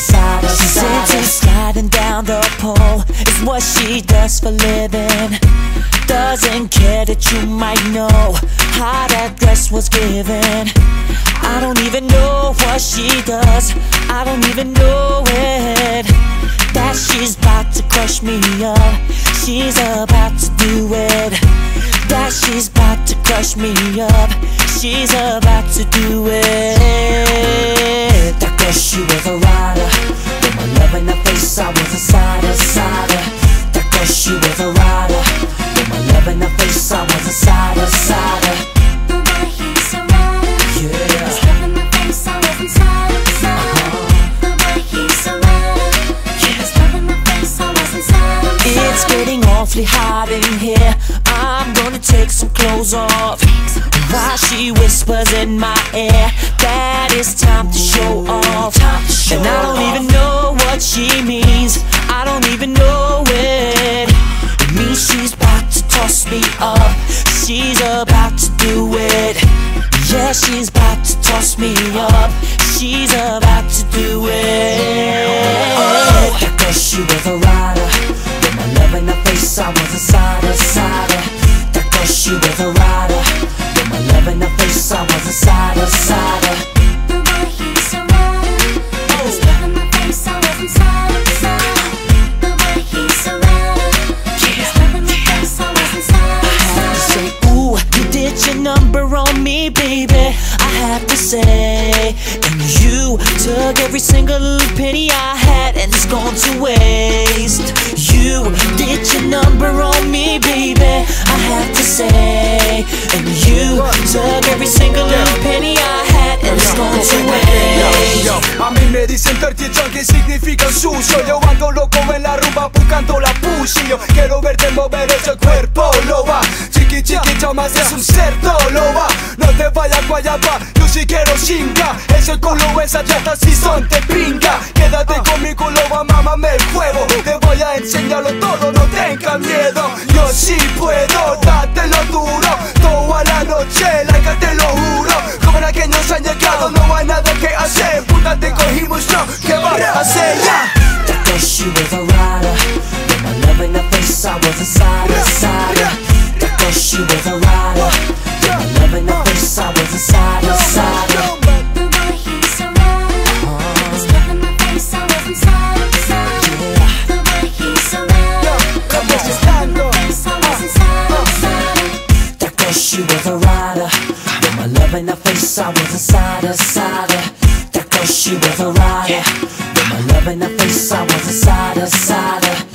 side. Of She's into sliding down the pole. It's what she does for living. Doesn't care that you might know How that dress was given. I don't even know what she does. I don't even know it. That she's about to crush me up. She's about to do it. That she's about to crush me up. She's about to do it. Awfully hot in here. I'm gonna take some clothes off. While she whispers in my ear that it's time to show off. And I don't even know what she means. I don't even know it. It means she's about to toss me up. She's about to do it. Yeah, she's about to toss me up. She's about to do it. Oh, that girl, she was a rider. Have to say, and you took every single penny I had and it's gone to waste. You did your number on me, baby. I have to say, me dicen dirty que significa sucio. Yo ando loco en la rumba buscando la pussy Yo quiero verte mover ese cuerpo, loba Chiqui chiqui chamas es un cerdo, loba No te vayas guayaba, yo sí quiero chinga. Ese culo, esa chata sí son te pinga. Quédate conmigo, loba, mámame el huevo Te voy a enseñarlo todo, no tengas miedo. Yo sí puedo, dátelo duro ¿qué vas a hacer? ya? That girl, she was a rider. With my love in her face, I was a sider, sider. That girl, she was a rider. With my love in her face, I was a sider, sider. The way rider, his love in I was inside, inside. The way he's a rider, his love in my face, I was inside, inside. That girl, she was a rider. With my love in her face, I was a sider, sider. Uh. That girl, she was a rider. With in the face, I was a sider, sider.